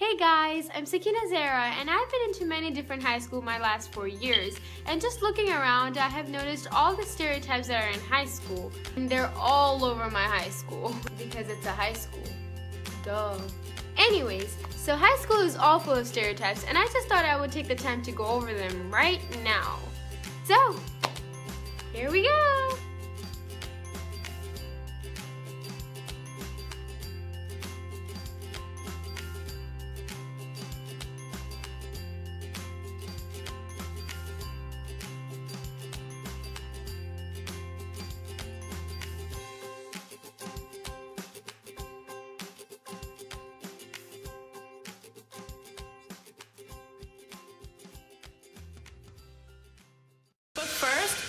Hey guys, I'm Sakina Zara and I've been into many different high school my last four years and just looking around I have noticed all the stereotypes that are in high school and they're all over my high school because it's a high school. Duh. Anyways, so high school is all full of stereotypes and I just thought I would take the time to go over them right now. So, here we go!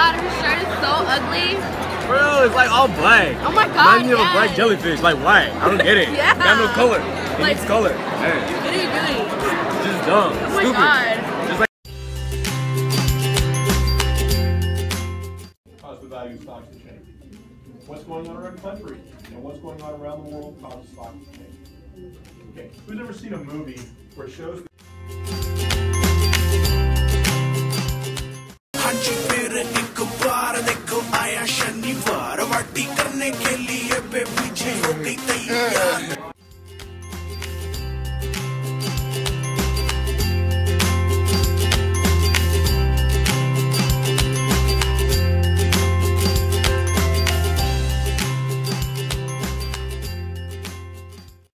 God, her shirt is so ugly. Bro, it's like all black. Oh my god, Reminds me of a black jellyfish. Like, why? I don't get it. Yeah. Got no color. It Like- needs color. Hey, What are you doing? just dumb. Oh my Stupid. god. Just like cause the value of stocks to change. What's going on around the country and what's going on around the world causes stocks to change. Okay, who's ever seen a movie where it shows करने के लिए बे पीछे हो गई तैयार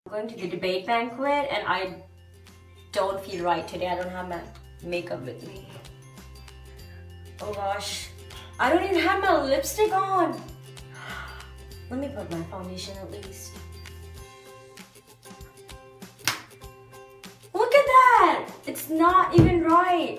going to the debate banquet and I don't feel right today. I don't have my makeup with me. Oh gosh. I don't even have my lipstick on. Let me put my foundation at least. Look at that! It's not even right.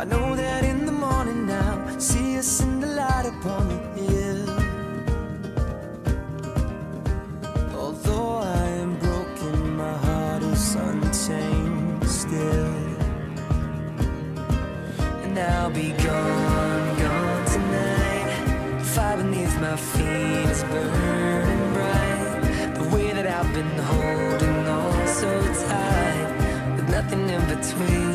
I know that in the morning now, see us in the light upon the hill. Although I am broken, my heart is unchained still. And I'll be gone, gone tonight. Fire beneath my feet is burning bright. The way that I've been holding on so tight, with nothing in between.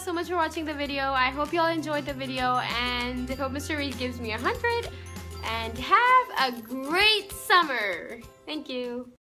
So much for watching the video. I hope y'all enjoyed the video and hope Mr. Reed gives me a 100. And have a great summer. Thank you.